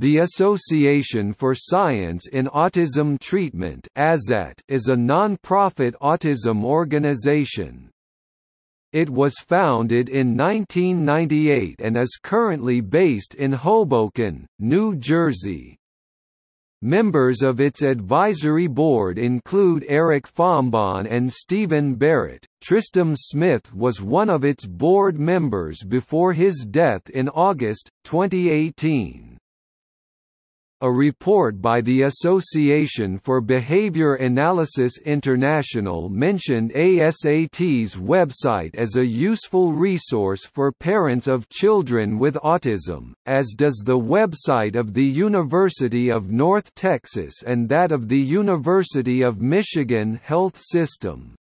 The Association for Science in Autism Treatment is a non-profit autism organization. It was founded in 1998 and is currently based in Hoboken, New Jersey. Members of its advisory board include Eric Fombonne and Stephen Barrett. Tristram Smith was one of its board members before his death in August 2018. A report by the Association for Behavior Analysis International mentioned ASAT's website as a useful resource for parents of children with autism, as does the website of the University of North Texas and that of the University of Michigan Health System.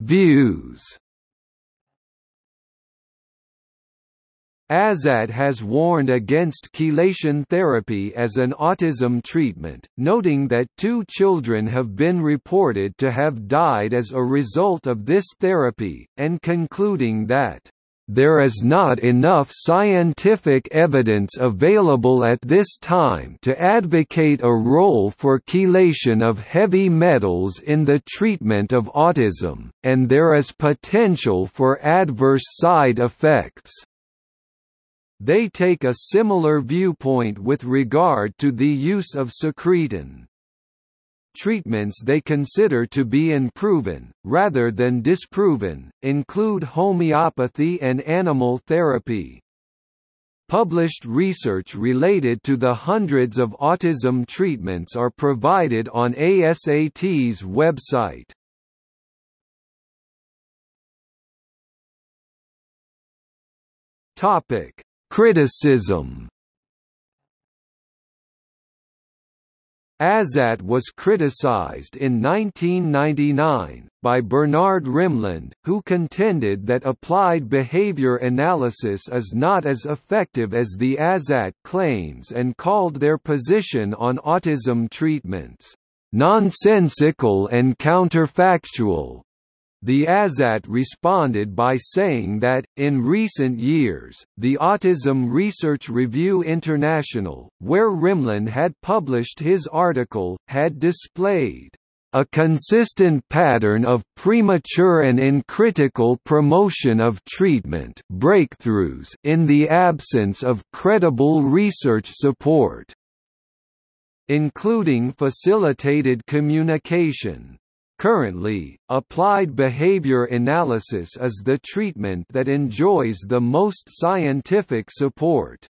Views ASAT has warned against chelation therapy as an autism treatment, noting that two children have been reported to have died as a result of this therapy, and concluding that there is not enough scientific evidence available at this time to advocate a role for chelation of heavy metals in the treatment of autism, and there is potential for adverse side effects. They take a similar viewpoint with regard to the use of secretin. Treatments they consider to be unproven, rather than disproven, include homeopathy and animal therapy. Published research related to the hundreds of autism treatments are provided on ASAT's website. Topic: Criticism ASAT was criticized in 1999, by Bernard Rimland, who contended that applied behavior analysis is not as effective as the ASAT claims and called their position on autism treatments, "...nonsensical and counterfactual." The ASAT responded by saying that, in recent years, the Autism Research Review International, where Rimland had published his article, had displayed a consistent pattern of premature and uncritical promotion of treatment breakthroughs in the absence of credible research support, including facilitated communication. Currently, applied behavior analysis is the treatment that enjoys the most scientific support.